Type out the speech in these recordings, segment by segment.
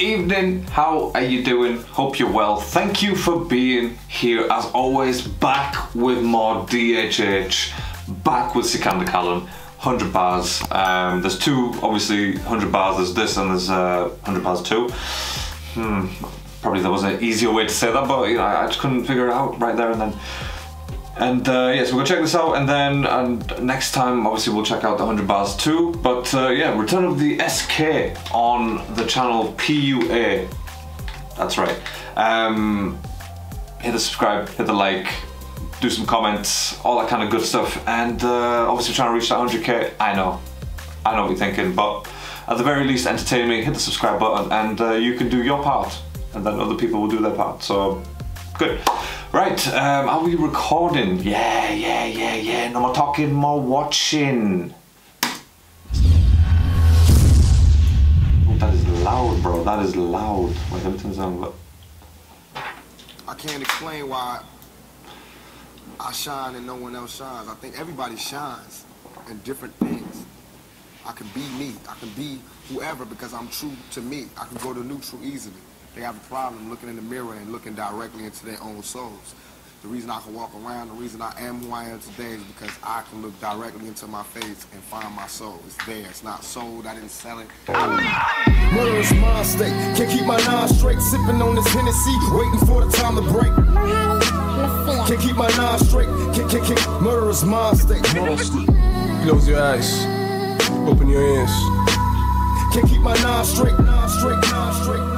evening. How are you doing? Hope you're well. Thank you for being here as always. Back with more DHH. Back with Sikander Kahlon. 100 bars. Um, there's two, obviously, 100 bars. There's this and there's uh, 100 bars two. Hmm, probably there was an easier way to say that, but you know, I just couldn't figure it out right there and then. And uh, yeah, so we'll check this out, and then and next time, obviously, we'll check out the 100 bars too. But uh, yeah, Return of the SK on the channel PUA. That's right. Um, hit the subscribe, hit the like, do some comments, all that kind of good stuff. And uh, obviously, trying to reach that 100k. I know, I know what you're thinking, but at the very least, entertain me. Hit the subscribe button, and uh, you can do your part, and then other people will do their part. So good. Right, um, are we recording? Yeah, yeah, yeah, yeah. No more talking, more watching. Oh, that is loud, bro. That is loud. Wait, let me turn down. I can't explain why I shine and no one else shines. I think everybody shines in different things. I can be me. I can be whoever because I'm true to me. I can go to neutral easily. They have a problem looking in the mirror and looking directly into their own souls. The reason I can walk around, the reason I am who I am today is because I can look directly into my face and find my soul. It's there. It's not sold. I didn't sell it. Murderous mind state. Can't keep my nine straight. Sipping on this Hennessy, waiting for the time to break. Can't keep my nine straight. Can't, can't, can't. Murderous mind state. Close your eyes. Open your ears. Can't keep my nine straight. Nine straight. Nine straight. Nine straight.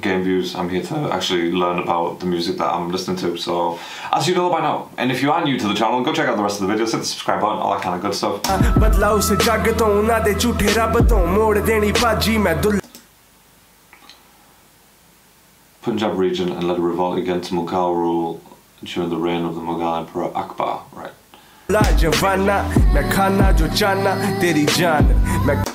Game Views. I'm here to actually learn about the music that I'm listening to. So, as you know by now, and if you are new to the channel, go check out the rest of the videos, hit the subscribe button, all that kind of good stuff. Punjab region and led a revolt against Mughal rule during the reign of the Mughal Emperor Akbar. Right.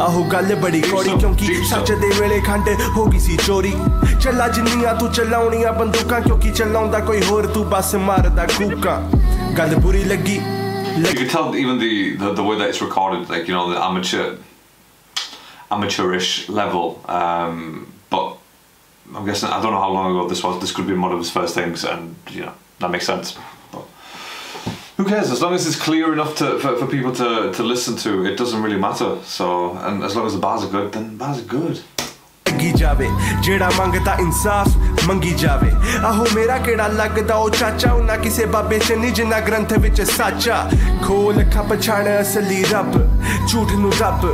ਆਹੋ ਗੱਲ ਬੜੀ ਕੌੜੀ ਕਿਉਂਕਿ ਸੱਚ ਦੇ ਵੇਲੇ ਖੰਡ ਹੋ ਗਈ ਸੀ ਚੋਰੀ ਚੱਲਾ ਜਿੰਨੀਆਂ ਤੂੰ ਚਲਾਉਣੀਆਂ ਬੰਦੂਕਾਂ ਕਿਉਂਕਿ ਚਲਾਉਂਦਾ ਕੋਈ ਹੋਰ ਤੂੰ ਬਸ ਮਾਰਦਾ ਕੂਕਾਂ ਗੱਲ ਬੁਰੀ ਲੱਗੀ You can tell even the, the, the way that it's recorded, like you know, the amateur, amateurish level. Um, but I'm guessing I don't know how long ago this was. This could be one of his first things, and you know that makes sense. But who cares? As long as it's clear enough to, for, for people to, to listen to, it doesn't really matter. So, and as long as the bars are good, then bars are good. ਲੱਗੀ ਜਾਵੇ ਜਿਹੜਾ ਮੰਗਦਾ ਇਨਸਾਫ ਮੰਗੀ ਜਾਵੇ ਆਹੋ ਮੇਰਾ ਕਿਹੜਾ ਲੱਗਦਾ ਉਹ ਚਾਚਾ ਉਹਨਾਂ ਕਿਸੇ ਬਾਬੇ ਚ ਨਹੀਂ ਜਿੰਨਾ ਗ੍ਰੰਥ ਵਿੱਚ ਸਾਚਾ ਖੋਲ ਅੱਖਾਂ ਪਛਾਣ ਅਸਲੀ ਰੱਬ ਝੂਠ ਨੂੰ ਰੱਬ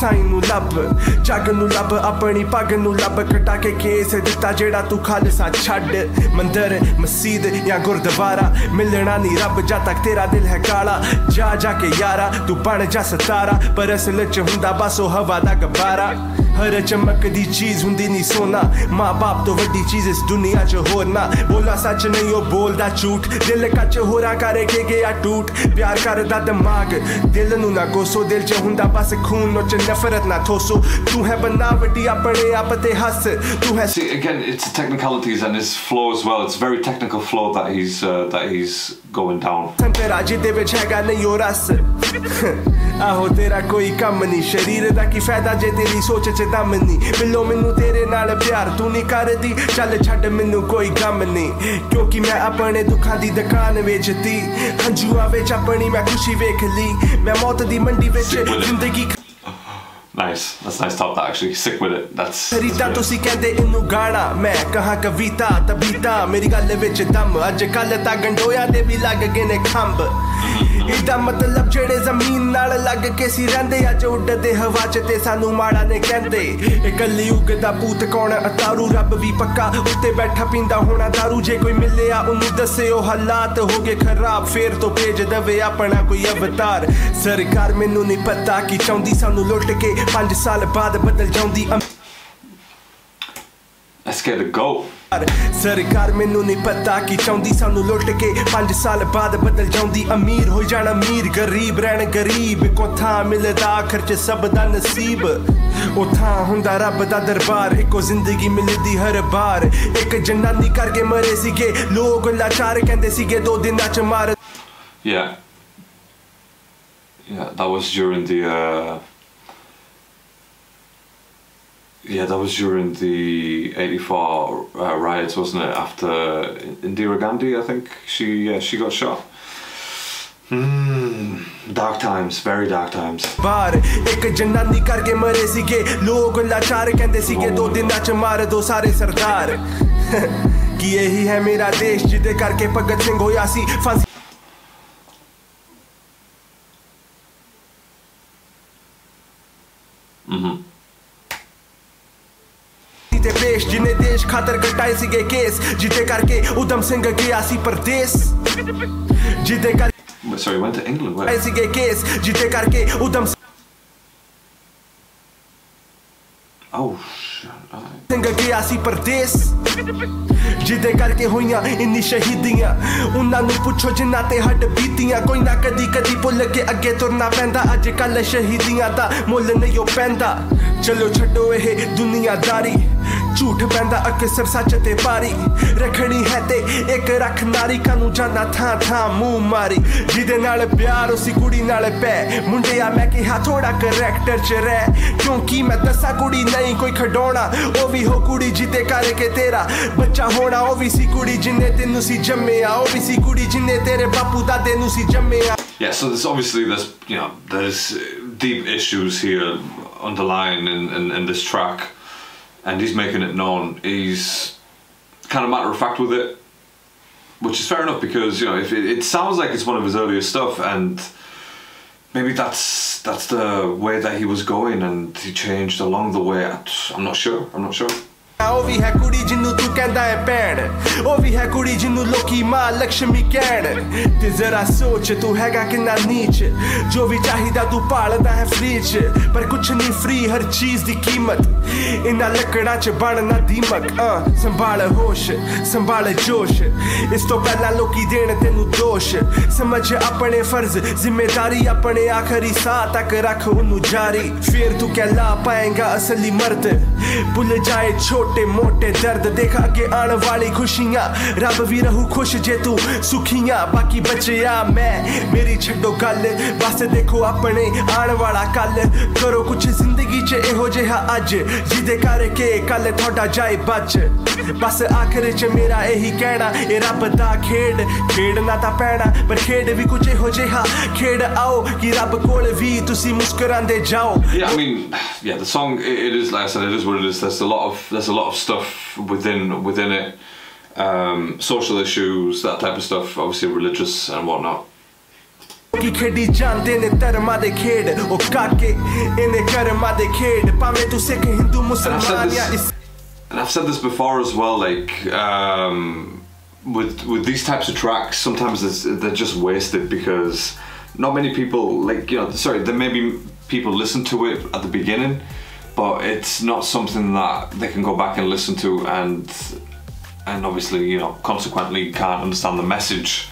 ਸਾਈਂ ਨੂੰ ਲੱਭ ਜੱਗ ਨੂੰ ਲੱਭ ਆਪਣੀ ਪੱਗ ਨੂੰ ਲੱਭ ਕਟਾ ਕੇ ਕੇਸ ਦਿੱਤਾ ਜਿਹੜਾ ਤੂੰ ਖਾਲਸਾ ਛੱਡ ਮੰਦਰ ਮਸਜਿਦ ਜਾਂ ਗੁਰਦੁਆਰਾ ਮਿਲਣਾ ਨਹੀਂ ਰੱਬ ਜਦ ਤੱਕ ਤੇਰਾ ਦਿਲ ਹੈ ਕਾਲਾ ਜਾ ਜਾ ਕੇ ਯਾਰਾ ਤੂੰ ਬਣ ਜਾ ਸਤਾਰਾ ਪਰ ਅਸਲ ਚ ਹੁੰਦਾ ਬਸ ਉਹ ਹਵਾ ਦਾ ਗਬਾਰਾ ਹਰ ਚਮਕ ਦੀ ਚੀਜ਼ ਹੁੰਦੀ ਨਹੀਂ ਸੋਨਾ ਮਾਂ ਬਾਪ ਤੋਂ ਵੱਡੀ ਚੀਜ਼ ਇਸ ਦੁਨੀਆ 'ਚ ਹੋਰ ਨਾ ਬੋਲਾ ਸੱਚ ਨਹੀਂ ਉਹ ਬੋਲਦਾ ਝੂਠ ਦਿਲ ਕੱਚ ਹੋਰਾਂ ਕਰੇ ਕੇ ਗਿਆ ਟੂਟ ਪਿਆਰ ਕਰਦਾ ਦਿਮਾਗ ਦਿਲ ਨੂੰ ਨਾ ਕੋਸੋ ਦਿਲ 'ਚ ਹੁੰਦਾ ਬਸ ਖੂਨ ਨੋ 'ਚ ਨਫ਼ਰਤ ਨਾ ਠੋਸੋ ਤੂੰ ਹੈ ਬਨਾਵਟੀ ਆਪਣੇ ਆਪ ਤੇ ਹੱਸ ਤੂੰ ਹੈ See, again, it's the technicalities and his flow as well. It's very technical flow that he's uh, that he's going down. ਆਹੋ ਤੇਰਾ ਕੋਈ ਕੰਮ ਨਹੀਂ ਸ਼ਰੀਰ ਦਾ ਕੀ ਫਾਇਦਾ ਜੇ ਤੇਰੀ ਸੋਚ 'ਚ ਦਮ ਨਹੀਂ ਮਿਲੋ ਮੈਨੂੰ ਤੇਰੇ ਨਾਲ ਪਿਆਰ ਤੂੰ ਨਹੀਂ ਕਰਦੀ। ਚੱਲ ਛੱਡ ਮੈਨੂੰ ਕੋਈ ਗਮ ਨਹੀਂ ਕਿਉਂਕਿ ਮੈਂ ਆਪਣੇ ਦੁੱਖਾਂ ਦੀ ਦੁਕਾਨ ਵੇਚਦੀ ਹੰਝੂਆਂ ਵਿੱਚ ਆਪਣੀ ਮੈਂ ਖੁਸ਼ੀ ਵੇਖ ਲਈ। ਮੈਂ ਮੌਤ ਦੀ ਮੰਡੀ ਵਿੱਚ ਜ਼ਿੰਦਗੀ Nice. That's nice top that actually. Stick with it. That's. ਖਰੀਦਾ ਤੁਸੀਂ ਕਹਿੰਦੇ ਇਹਨੂੰ ਗਾਣਾ ਮੈਂ ਕਹਾ ਕਵਿਤਾ ਤਬੀਤਾ। ਮੇਰੀ ਗੱਲ ਵਿੱਚ ਦਮ। ਅੱਜ ਕੱਲ ਤਾਂ ਗੰਡੋਇਆ ਦੇ ਵੀ ਲੱਗ ਗਏ ਨੇ ਖੰਭ। ਇਹਦਾ ਮਤਲਬ ਜਿਹੜੇ ਜ਼ਮੀਨ ਨਾਲ ਲੱਗ ਕੇ ਸੀ ਰਹਿੰਦੇ, ਅੱਜ ਉੱਡਦੇ ਹਵਾ 'ਚ ਤੇ ਸਾਨੂੰ ਮਾੜਾ ਨੇ ਕਹਿੰਦੇ। ਇਹ ਉਗਦਾ ਪੂਤ ਕੌਣ ਅਤਾਰੂ ਰੱਬ ਵੀ ਪੱਕਾ, ਉੱਤੇ ਬੈਠਾ ਪੀਂਦਾ ਹੋਣਾ दारू ਜੇ ਕੋਈ ਮਿਲਿਆ, ਉਹਨੂੰ ਦੱਸਿਓ ਹਾਲਾਤ ਹੋ ਗਏ ਖਰਾਬ। ਫੇਰ ਤੋਂ ਭੇਜ ਦਵੇ ਆਪਣਾ ਕੋਈ ਅਵਤਾਰ। ਸਰਕਾਰ ਮੈਨੂੰ ਨਹੀਂ ਪਤਾ ਕੀ ਚਾਹੁੰਦੀ ਸਾਨੂੰ ਲੁੱਟ ਕੇ 5 ਸਾਲ ਬਾਅਦ ਬਦਲ ਜਾਂਦੀ Let's get a go. ਸਰਕਾਰ ਮੈਨੂੰ ਨਹੀਂ ਪਤਾ ਕੀ ਚਾਹੁੰਦੀ ਸਾਨੂੰ ਲੁੱਟ ਕੇ 5 ਸਾਲ ਬਾਅਦ ਬਦਲ ਜਾਂਦੀ ਅਮੀਰ ਹੋ ਜਾਣਾ ਅਮੀਰ ਗਰੀਬ ਰਹਿਣ ਗਰੀਬ ਕੋ ਥਾਂ ਮਿਲਦਾ ਆਖਰ ਚ ਸਭ ਦਾ ਨਸੀਬ ਉਹ ਥਾਂ ਹੁੰਦਾ ਰੱਬ ਦਾ ਦਰਬਾਰ ਇੱਕੋ ਜ਼ਿੰਦਗੀ ਮਿਲਦੀ ਹਰ ਬਾਰ ਇੱਕ ਜਨਾਨੀ ਕਰਕੇ ਮਰੇ ਸੀਗੇ ਲੋਕ ਲਾਚਾਰ ਕਹਿੰਦੇ ਸੀਗੇ ਦੋ ਦਿਨਾਂ ਚ ਮਾਰ Yeah. Yeah, that was during the. Uh, yeah, that was during the '84 uh, riots, wasn't it? After Indira Gandhi, I think she yeah, she got shot. Hmm. Dark times, very dark times. ਬਾਰ ਇੱਕ ਜਨਾਨੀ ਕਰਕੇ ਮਰੇ ਸੀਗੇ ਲੋਕ ਲਾਚਾਰ ਕਹਿੰਦੇ ਸੀਗੇ ਦੋ ਦਿਨਾਂ ਚ ਮਾਰ ਦੋ ਸਾਰੇ ਸਰਦਾਰ ਕੀ ਇਹੀ ਹੈ ਮੇਰਾ ਦੇਸ਼ ਜਿਹਦੇ ਕਰਕੇ ਭਗਤ ਸਿੰਘ ਹੋਇਆ ਸੀ ਫਾਂਸੀ ਜਿਨੇ ਦੇਸ਼ ਖਾਤਰ ਕਟਾਏ ਸੀਗੇ ਕੇਸ ਜਿਹਦੇ ਕਰਕੇ ਉਦਮ ਸਿੰਘ ਗਿਆ ਸੀ ਪਰਦੇਸ ਜਿਹਦੇ ਕਰਕੇ Wait, Sorry, went to England. Where? ਸੀਗੇ ਕੇਸ ਜਿਹਦੇ ਕਰਕੇ ਉਦਮ Oh shit. alright. ਸਿੰਘ ਗਿਆ ਸੀ ਪਰਦੇਸ ਜਿਹਦੇ ਕਰਕੇ ਹੋਈਆਂ ਇੰਨੀ ਸ਼ਹੀਦੀਆਂ ਉਹਨਾਂ ਨੂੰ ਪੁੱਛੋ ਜਿਨ੍ਹਾਂ ਤੇ ਹੱਡ ਬੀਤੀਆਂ ਕੋਈ ਨਾ ਕਦੀ ਕਦੀ ਭੁੱਲ ਕੇ ਅੱਗੇ ਤੁਰਨਾ ਪੈਂਦਾ ਅੱਜ ਕੱਲ ਸ਼ਹੀਦੀਆਂ ਦਾ ਮੁੱਲ ਨਹੀਂ ਉਹ ਪੈਂਦਾ ਚਲੋ ਛੱਡੋ ਇਹ ਦੁਨੀਆਦਾਰੀ ਝੂਠ ਪੈਂਦਾ ਅਕਸਰ ਸੱਚ ਤੇ ਪਾਰੀ ਰੱਖਣੀ ਹੈ ਤੇ ਇੱਕ ਰੱਖ ਨਾਰੀ ਕਾਨੂੰ ਜਾਣਾ ਥਾਂ ਥਾਂ ਮੂੰਹ ਮਾਰੀ। ਜਿਹਦੇ ਨਾਲ ਪਿਆਰ ਉਸੀ ਕੁੜੀ ਨਾਲ ਪੈ। ਮੁੰਡਿਆ ਮੈਂ ਕਿਹਾ ਥੋੜਾ ਕਰੈਕਟਰ ਚ ਰਹਿ। ਕਿਉਂਕਿ ਮੈਂ ਦੱਸਾਂ ਕੁੜੀ ਨਹੀਂ ਕੋਈ ਖਡੋਣਾ ਉਹ ਵੀ ਹੋ ਕੁੜੀ ਜਿਹਦੇ ਕਰਕੇ ਤੇਰਾ। ਬੱਚਾ ਹੋਣਾ ਉਹ ਵੀ ਸੀ ਕੁੜੀ ਜਿੰਨੇ ਤੈਨੂੰ ਸੀ ਜੰਮਿਆ। ਉਹ ਵੀ ਸੀ ਕੁੜੀ ਜਿੰਨੇ ਤੇਰੇ ਬਾਪੂ ਦਾਦੇ ਨੂੰ ਸੀ ਜੰਮਿਆ। Yeah, so there's obviously there's you know there's deep issues here underlying in, in, in this track, and he's making it known. He's kind of matter of fact with it, which is fair enough because you know if it, it sounds like it's one of his earlier stuff, and maybe that's that's the way that he was going, and he changed along the way. I'm not sure. I'm not sure. ਉਹ ਵੀ ਹੈ ਕੁੜੀ ਜਿੰਨੂੰ ਤੂੰ ਕਹਿੰਦਾ ਹੈ ਭੈਣ ਉਹ ਵੀ ਹੈ ਕੁੜੀ ਜਿੰਨੂੰ ਲੋਕੀ ਮਾਂ ਲక్ష్ਮੀ ਕਹਿਣ ਤੇ ਜ਼ਰਾ ਸੋਚ ਤੂੰ ਹੈਗਾ ਕਿੰਨਾ ਨੀਚ ਜੋ ਵੀ ਚਾਹੀਦਾ ਤੂੰ ਭਾਲਦਾ ਹੈ ਫ੍ਰੀ ਚ ਪਰ ਕੁਛ ਨਹੀਂ ਫ੍ਰੀ ਹਰ ਚੀਜ਼ ਦੀ ਕੀਮਤ ਇਨਾ ਲੱਕੜਾਂ ਚ ਬਣਨਾ ਦੀਮਕ ਅ ਸੰਭਾਲ ਹੋਸ਼ ਸੰਭਾਲ ਜੋਸ਼ ਇਸ ਤੋਂ ਪਹਿਲਾਂ ਲੋਕੀ ਦੇਣ ਤੈਨੂੰ ਦੋਸ਼ ਸਮਝ ਆਪਣੇ ਫਰਜ਼ ਜ਼ਿੰਮੇਵਾਰੀ ਆਪਣੇ ਆਖਰੀ ਸਾਹ ਤੱਕ ਰੱਖ ਉਹਨੂੰ ਜਾਰੀ ਫੇਰ ਤੂੰ ਕਹਿ ਲਾ ਪਾਏਗਾ ਅਸਲੀ ਮਰਦ ਭੁੱਲ ਜਾਏ ਛੋੜ छोटे मोटे दर्द देखा के आने वाली खुशियाँ। रब भी रहू खुश जे तू सुखियाँ। बाकी बचया मैं मेरी छड़ो गल। बस देखो अपने आने वाला कल। करो कुछ ज़िंदगी च एहो जेहा अज जिदे करके कल थोड़ा जाए बच। बस आखिर च मेरा यही कहना ए रब दा खेड। खेडना ता पैना पर खेड भी कुछ एहो जेहा। खेड आओ कि रब कोल भी तुसी मुस्कुरांदे जाओ। Yeah i mean yeah the song it, it is like i said it is what it is. There's a lot of there's a lot of stuff within within it, um, social issues, that type of stuff. Obviously, religious and whatnot. ਕੀ ਖੇਡੀ ਜਾਂਦੇ ਨੇ ਧਰਮਾਂ ਦੇ ਖੇਡ ਉਹ ਕਾਕੇ ਇਹਨੇ ਕਰਮਾਂ ਦੇ ਖੇਡ ਭਾਵੇਂ ਤੂੰ Sikh Hindu And I've said ਮੁਸਲਮਾਨ ਜਾਂ this, ਇਸ and I've said this before as well. Like um, with with these types of tracks, sometimes it's, they're just wasted because not many people like you know. Sorry, there may be people listen to it at the beginning, but it's not something that they can go back and listen to and and obviously you know consequently can't understand the message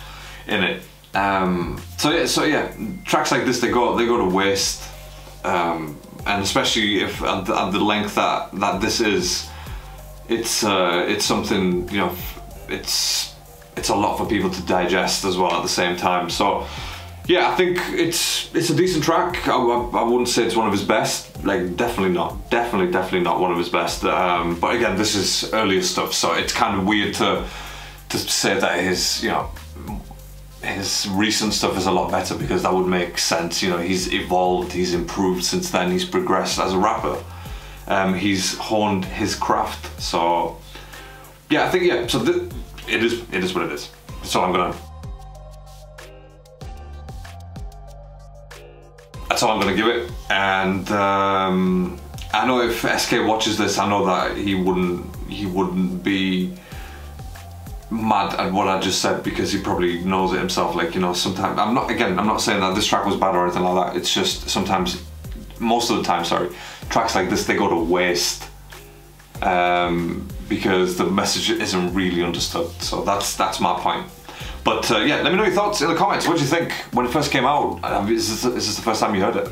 in it. Um, so yeah, so yeah, tracks like this they go they go to waste, um, and especially if at the, at the length that that this is, it's uh, it's something you know, it's it's a lot for people to digest as well at the same time. So yeah, I think it's it's a decent track. I, I, I wouldn't say it's one of his best. Like definitely not, definitely definitely not one of his best. Um, but again, this is earlier stuff, so it's kind of weird to to say that his you know his recent stuff is a lot better because that would make sense. You know, he's evolved, he's improved since then, he's progressed as a rapper. Um, he's honed his craft. So, yeah, I think yeah. So it is it is what it is. So I'm gonna all I'm gonna give it. And um, I know if SK watches this, I know that he wouldn't he wouldn't be mad at what I just said because he probably knows it himself. Like you know, sometimes I'm not again. I'm not saying that this track was bad or anything like that. It's just sometimes, most of the time, sorry, tracks like this they go to waste um, because the message isn't really understood. So that's that's my point. But uh, yeah, let me know your thoughts in the comments. What do you think when it first came out? Is, this, is this the first time you heard it?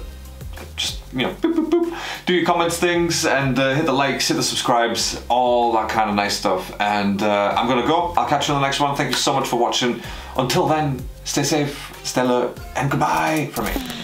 Just you know, boop, boop, boop. do your comments, things, and uh, hit the likes, hit the subscribes, all that kind of nice stuff. And uh, I'm gonna go. I'll catch you on the next one. Thank you so much for watching. Until then, stay safe, stay alert, and goodbye from me.